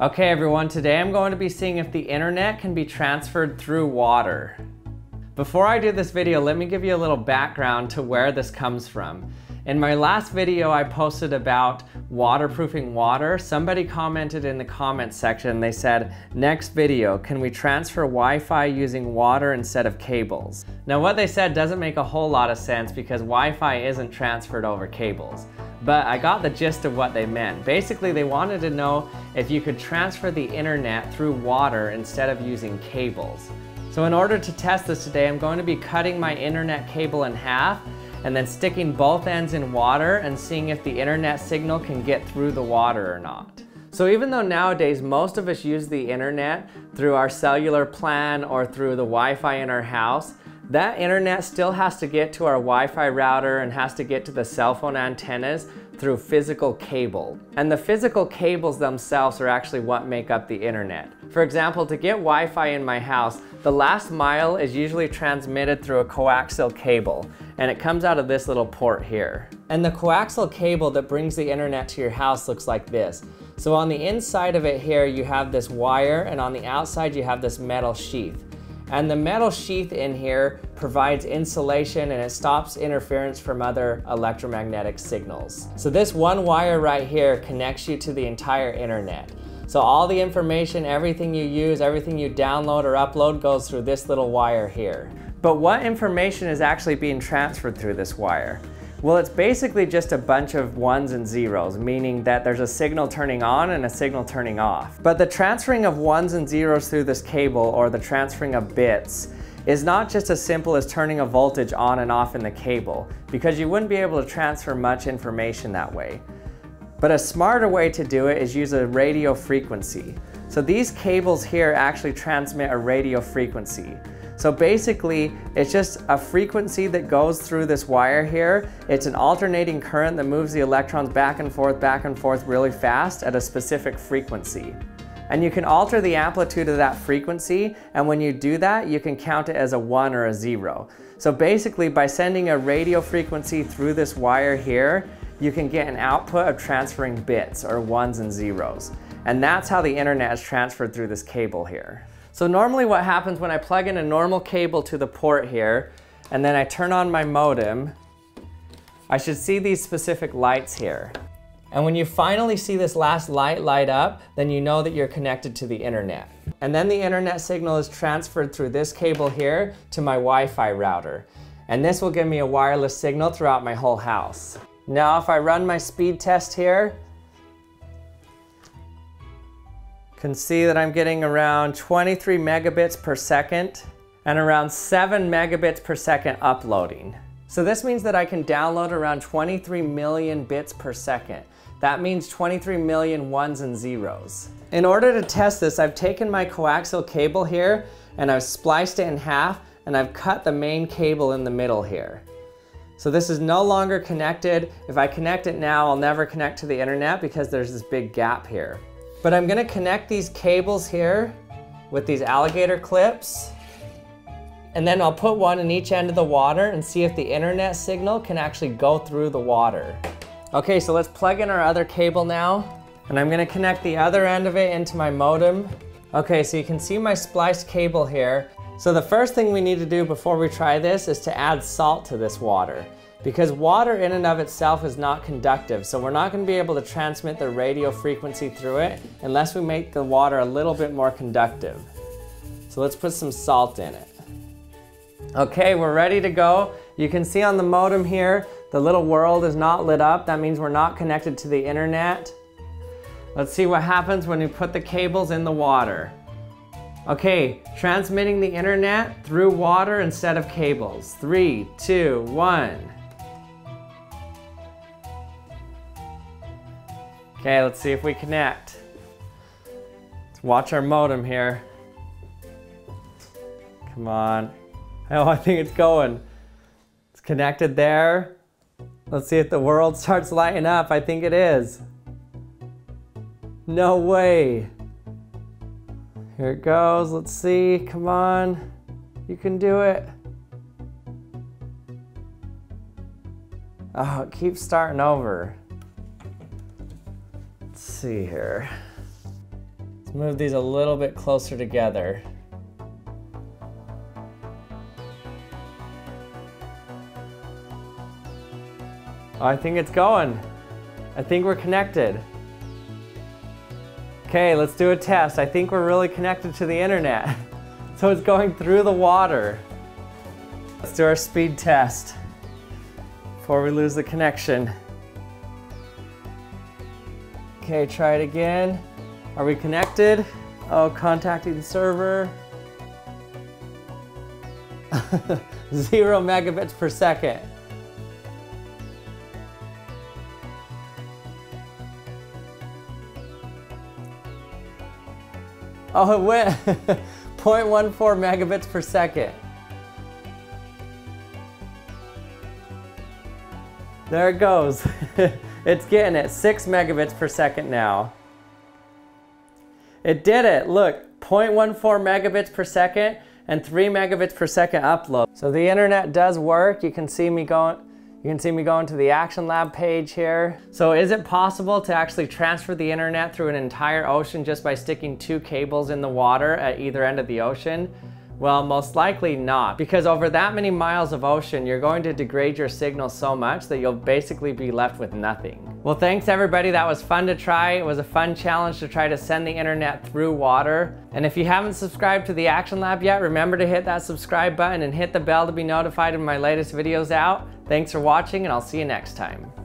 Okay everyone, today I'm going to be seeing if the internet can be transferred through water. Before I do this video, let me give you a little background to where this comes from. In my last video I posted about waterproofing water, somebody commented in the comments section, they said, next video, can we transfer Wi-Fi using water instead of cables? Now what they said doesn't make a whole lot of sense because Wi-Fi isn't transferred over cables. But I got the gist of what they meant. Basically they wanted to know if you could transfer the internet through water instead of using cables. So in order to test this today, I'm going to be cutting my internet cable in half and then sticking both ends in water and seeing if the internet signal can get through the water or not. So even though nowadays most of us use the internet through our cellular plan or through the Wi-Fi in our house, that internet still has to get to our Wi-Fi router and has to get to the cell phone antennas through physical cable. And the physical cables themselves are actually what make up the internet. For example, to get Wi-Fi in my house, the last mile is usually transmitted through a coaxial cable and it comes out of this little port here. And the coaxial cable that brings the internet to your house looks like this. So on the inside of it here, you have this wire and on the outside you have this metal sheath. And the metal sheath in here provides insulation and it stops interference from other electromagnetic signals. So this one wire right here connects you to the entire internet. So all the information, everything you use, everything you download or upload goes through this little wire here. But what information is actually being transferred through this wire? Well, it's basically just a bunch of ones and zeros, meaning that there's a signal turning on and a signal turning off. But the transferring of ones and zeros through this cable or the transferring of bits is not just as simple as turning a voltage on and off in the cable, because you wouldn't be able to transfer much information that way. But a smarter way to do it is use a radio frequency. So these cables here actually transmit a radio frequency. So basically, it's just a frequency that goes through this wire here. It's an alternating current that moves the electrons back and forth, back and forth really fast at a specific frequency. And you can alter the amplitude of that frequency, and when you do that, you can count it as a one or a zero. So basically, by sending a radio frequency through this wire here, you can get an output of transferring bits, or ones and zeros. And that's how the internet is transferred through this cable here. So normally what happens when I plug in a normal cable to the port here, and then I turn on my modem, I should see these specific lights here. And when you finally see this last light light up, then you know that you're connected to the internet. And then the internet signal is transferred through this cable here to my Wi-Fi router. And this will give me a wireless signal throughout my whole house. Now if I run my speed test here, can see that I'm getting around 23 megabits per second and around 7 megabits per second uploading. So this means that I can download around 23 million bits per second. That means 23 million ones and zeros. In order to test this, I've taken my coaxial cable here and I've spliced it in half and I've cut the main cable in the middle here. So this is no longer connected. If I connect it now, I'll never connect to the internet because there's this big gap here. But I'm gonna connect these cables here with these alligator clips. And then I'll put one in each end of the water and see if the internet signal can actually go through the water. Okay, so let's plug in our other cable now. And I'm gonna connect the other end of it into my modem. Okay, so you can see my spliced cable here. So the first thing we need to do before we try this is to add salt to this water because water in and of itself is not conductive. So we're not gonna be able to transmit the radio frequency through it unless we make the water a little bit more conductive. So let's put some salt in it. Okay, we're ready to go. You can see on the modem here, the little world is not lit up. That means we're not connected to the internet. Let's see what happens when we put the cables in the water. Okay, transmitting the internet through water instead of cables. Three, two, one. Okay, let's see if we connect. Let's watch our modem here. Come on. Oh, I think it's going. It's connected there. Let's see if the world starts lighting up. I think it is. No way. Here it goes. Let's see. Come on. You can do it. Oh, it keeps starting over see here. Let's move these a little bit closer together. I think it's going. I think we're connected. Okay, let's do a test. I think we're really connected to the internet. So it's going through the water. Let's do our speed test before we lose the connection. Okay, try it again. Are we connected? Oh, contacting the server. Zero megabits per second. Oh, it went 0.14 megabits per second. There it goes. it's getting it, six megabits per second now. It did it, look, 0.14 megabits per second and three megabits per second upload. So the internet does work. You can see me going, you can see me going to the Action Lab page here. So is it possible to actually transfer the internet through an entire ocean just by sticking two cables in the water at either end of the ocean? Well, most likely not, because over that many miles of ocean, you're going to degrade your signal so much that you'll basically be left with nothing. Well, thanks everybody. That was fun to try. It was a fun challenge to try to send the internet through water. And if you haven't subscribed to the Action Lab yet, remember to hit that subscribe button and hit the bell to be notified when my latest videos out. Thanks for watching and I'll see you next time.